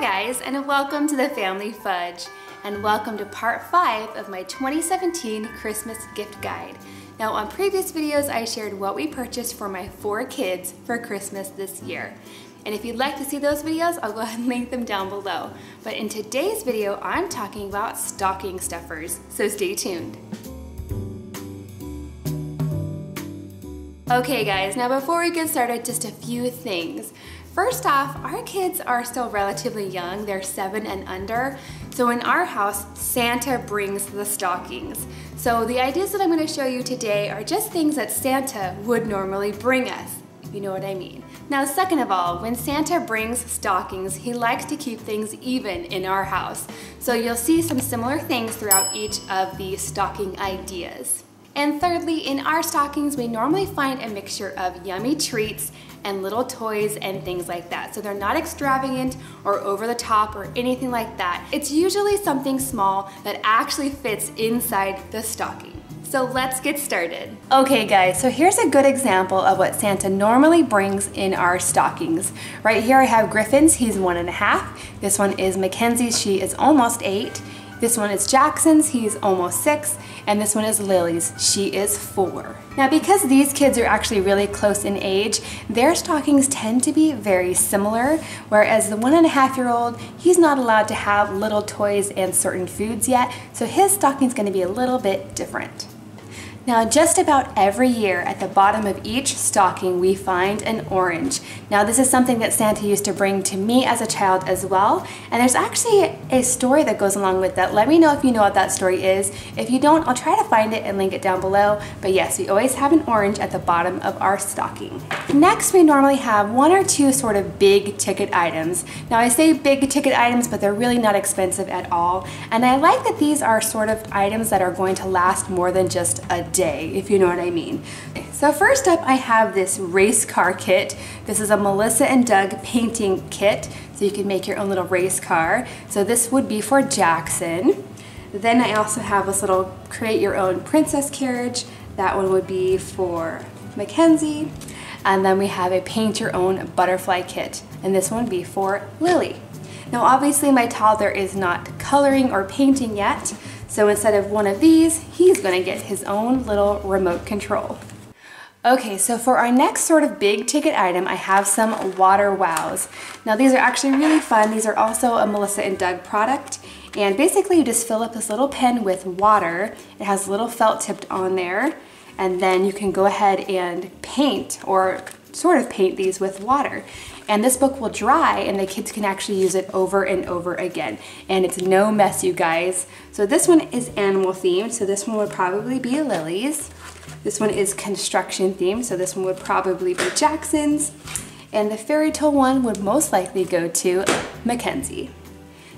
Guys, and welcome to the Family Fudge, and welcome to part 5 of my 2017 Christmas gift guide. Now on previous videos I shared what we purchased for my four kids for Christmas this year. And if you'd like to see those videos, I'll go ahead and link them down below. But in today's video, I'm talking about stocking stuffers, so stay tuned. Okay guys, now before we get started, just a few things. First off, our kids are still relatively young, they're seven and under. So in our house, Santa brings the stockings. So the ideas that I'm gonna show you today are just things that Santa would normally bring us, if you know what I mean. Now second of all, when Santa brings stockings, he likes to keep things even in our house. So you'll see some similar things throughout each of the stocking ideas. And thirdly, in our stockings, we normally find a mixture of yummy treats and little toys and things like that. So they're not extravagant or over the top or anything like that. It's usually something small that actually fits inside the stocking. So let's get started. Okay guys, so here's a good example of what Santa normally brings in our stockings. Right here I have Griffin's, he's one and a half. This one is Mackenzie's, she is almost eight. This one is Jackson's, he's almost six, and this one is Lily's, she is four. Now because these kids are actually really close in age, their stockings tend to be very similar, whereas the one and a half year old, he's not allowed to have little toys and certain foods yet, so his stocking's gonna be a little bit different. Now just about every year at the bottom of each stocking we find an orange. Now this is something that Santa used to bring to me as a child as well and there's actually a story that goes along with that. Let me know if you know what that story is. If you don't I'll try to find it and link it down below but yes we always have an orange at the bottom of our stocking. Next we normally have one or two sort of big ticket items. Now I say big ticket items but they're really not expensive at all and I like that these are sort of items that are going to last more than just a day, if you know what I mean. So first up, I have this race car kit. This is a Melissa and Doug painting kit, so you can make your own little race car. So this would be for Jackson. Then I also have this little create your own princess carriage. That one would be for Mackenzie. And then we have a paint your own butterfly kit. And this one would be for Lily. Now obviously my toddler is not coloring or painting yet, so instead of one of these, he's gonna get his own little remote control. Okay, so for our next sort of big ticket item, I have some Water Wows. Now these are actually really fun. These are also a Melissa and Doug product. And basically you just fill up this little pen with water. It has a little felt tipped on there. And then you can go ahead and paint or sort of paint these with water and this book will dry and the kids can actually use it over and over again. And it's no mess, you guys. So this one is animal themed, so this one would probably be Lily's. This one is construction themed, so this one would probably be Jackson's. And the fairy tale one would most likely go to Mackenzie.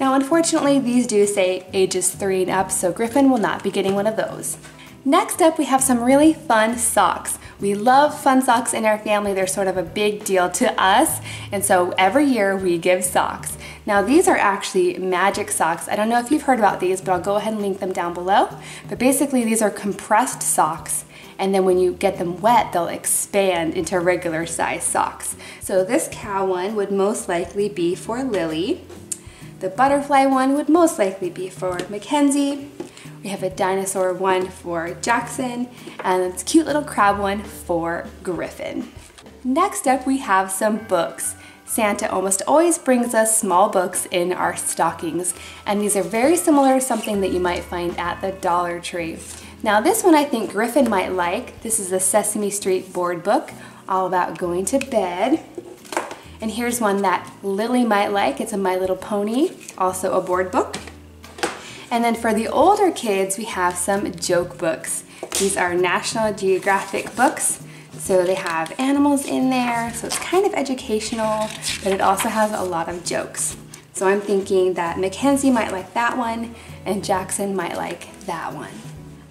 Now unfortunately these do say ages 3 and up, so Griffin will not be getting one of those. Next up we have some really fun socks. We love fun socks in our family. They're sort of a big deal to us. And so every year we give socks. Now these are actually magic socks. I don't know if you've heard about these, but I'll go ahead and link them down below. But basically these are compressed socks and then when you get them wet, they'll expand into regular size socks. So this cow one would most likely be for Lily. The butterfly one would most likely be for Mackenzie. We have a dinosaur one for Jackson and this cute little crab one for Griffin. Next up we have some books. Santa almost always brings us small books in our stockings and these are very similar to something that you might find at the Dollar Tree. Now this one I think Griffin might like. This is a Sesame Street board book all about going to bed. And here's one that Lily might like. It's a My Little Pony, also a board book. And then for the older kids, we have some joke books. These are National Geographic books. So they have animals in there, so it's kind of educational, but it also has a lot of jokes. So I'm thinking that Mackenzie might like that one, and Jackson might like that one.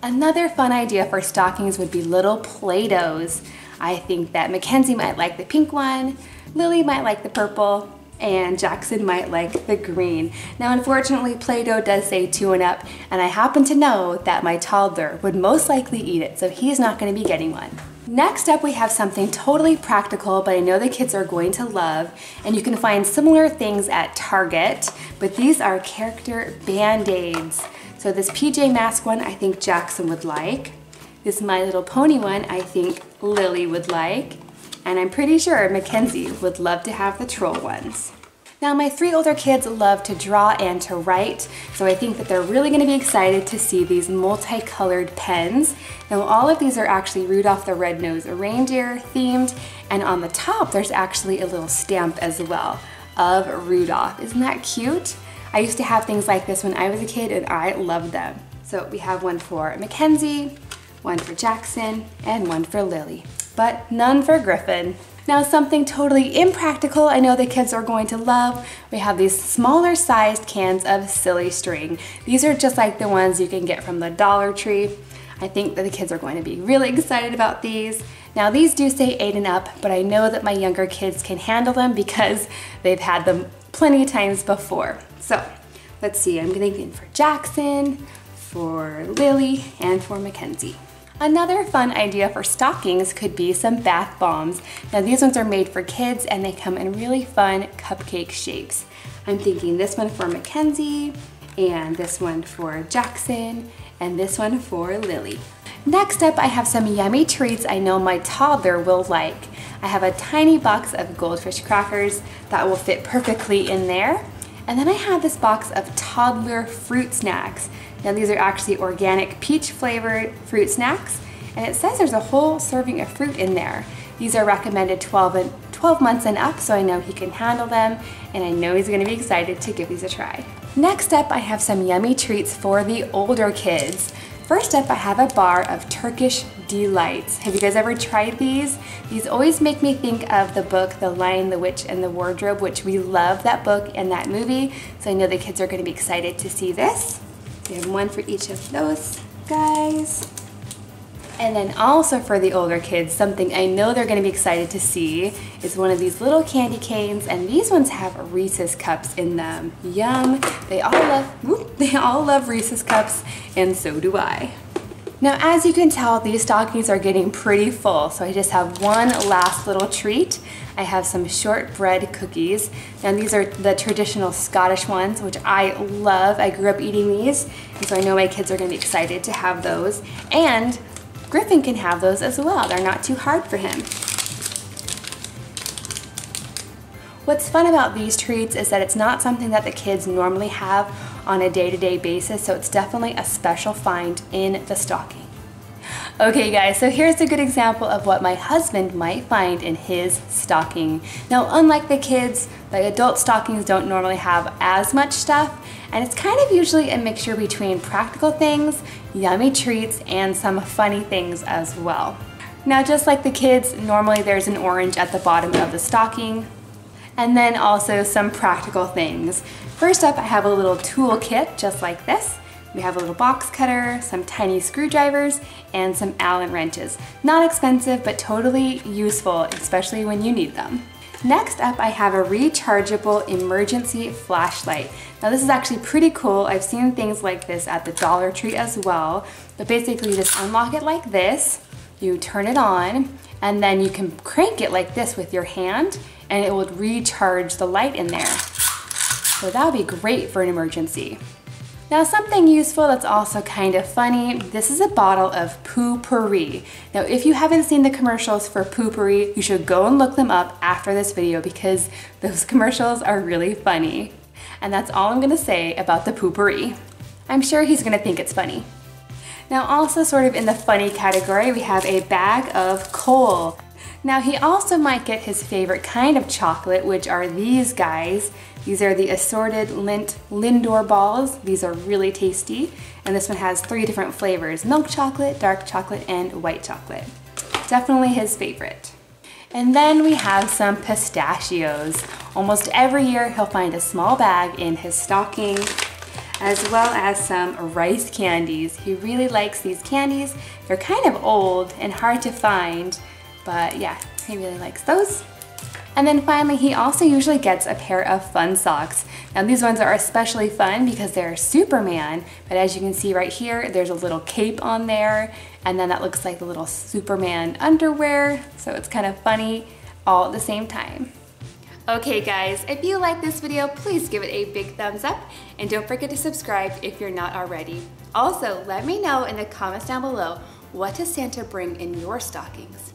Another fun idea for stockings would be little Play-Dohs. I think that Mackenzie might like the pink one, Lily might like the purple, and Jackson might like the green. Now unfortunately Play-Doh does say two and up and I happen to know that my toddler would most likely eat it so he's not going to be getting one. Next up, we have something totally practical, but I know the kids are going to love, and you can find similar things at Target, but these are character Band-Aids. So this PJ Masks one, I think Jackson would like. This My Little Pony one, I think Lily would like. And I'm pretty sure Mackenzie would love to have the troll ones. Now my three older kids love to draw and to write, so I think that they're really gonna be excited to see these multicolored pens. Now all of these are actually Rudolph the Red-Nosed Reindeer themed, and on the top there's actually a little stamp as well of Rudolph. Isn't that cute? I used to have things like this when I was a kid and I loved them. So we have one for Mackenzie, one for Jackson, and one for Lily, but none for Griffin. Now something totally impractical I know the kids are going to love, we have these smaller sized cans of silly string. These are just like the ones you can get from the Dollar Tree. I think that the kids are going to be really excited about these. Now these do say eight and up, but I know that my younger kids can handle them because they've had them plenty of times before. So let's see, I'm gonna get for Jackson, for Lily, and for Mackenzie. Another fun idea for stockings could be some bath bombs. Now these ones are made for kids and they come in really fun cupcake shapes. I'm thinking this one for Mackenzie, and this one for Jackson, and this one for Lily. Next up, I have some yummy treats I know my toddler will like. I have a tiny box of goldfish crackers that will fit perfectly in there. And then I have this box of toddler fruit snacks. Now these are actually organic peach flavored fruit snacks and it says there's a whole serving of fruit in there. These are recommended 12, and 12 months and up so I know he can handle them and I know he's gonna be excited to give these a try. Next up I have some yummy treats for the older kids. First up I have a bar of Turkish Delights. Have you guys ever tried these? These always make me think of the book The Lion, the Witch, and the Wardrobe which we love that book and that movie so I know the kids are going to be excited to see this. We have one for each of those guys. And then also for the older kids, something I know they're gonna be excited to see is one of these little candy canes, and these ones have Reese's cups in them. Yum! They all love, whoop, they all love Reese's cups, and so do I. Now, as you can tell, these stockings are getting pretty full, so I just have one last little treat. I have some shortbread cookies. and these are the traditional Scottish ones, which I love. I grew up eating these, and so I know my kids are gonna be excited to have those. And Griffin can have those as well. They're not too hard for him. What's fun about these treats is that it's not something that the kids normally have on a day-to-day -day basis, so it's definitely a special find in the stocking. Okay guys, so here's a good example of what my husband might find in his stocking. Now unlike the kids, the adult stockings don't normally have as much stuff and it's kind of usually a mixture between practical things, yummy treats, and some funny things as well. Now just like the kids, normally there's an orange at the bottom of the stocking, and then also some practical things. First up, I have a little tool kit just like this. We have a little box cutter, some tiny screwdrivers, and some Allen wrenches. Not expensive, but totally useful, especially when you need them. Next up, I have a rechargeable emergency flashlight. Now this is actually pretty cool. I've seen things like this at the Dollar Tree as well. But basically you just unlock it like this, you turn it on, and then you can crank it like this with your hand, and it will recharge the light in there. So that would be great for an emergency. Now something useful that's also kind of funny, this is a bottle of Poo-Pourri. Now if you haven't seen the commercials for Poo-Pourri, you should go and look them up after this video because those commercials are really funny. And that's all I'm gonna say about the Poo-Pourri. I'm sure he's gonna think it's funny. Now also sort of in the funny category, we have a bag of coal. Now he also might get his favorite kind of chocolate, which are these guys. These are the assorted Lindt Lindor balls. These are really tasty. And this one has three different flavors, milk chocolate, dark chocolate, and white chocolate. Definitely his favorite. And then we have some pistachios. Almost every year he'll find a small bag in his stocking as well as some rice candies. He really likes these candies. They're kind of old and hard to find, but yeah, he really likes those. And then finally, he also usually gets a pair of fun socks. Now these ones are especially fun because they're Superman, but as you can see right here, there's a little cape on there, and then that looks like the little Superman underwear, so it's kind of funny all at the same time. Okay guys, if you like this video, please give it a big thumbs up and don't forget to subscribe if you're not already. Also, let me know in the comments down below, what does Santa bring in your stockings?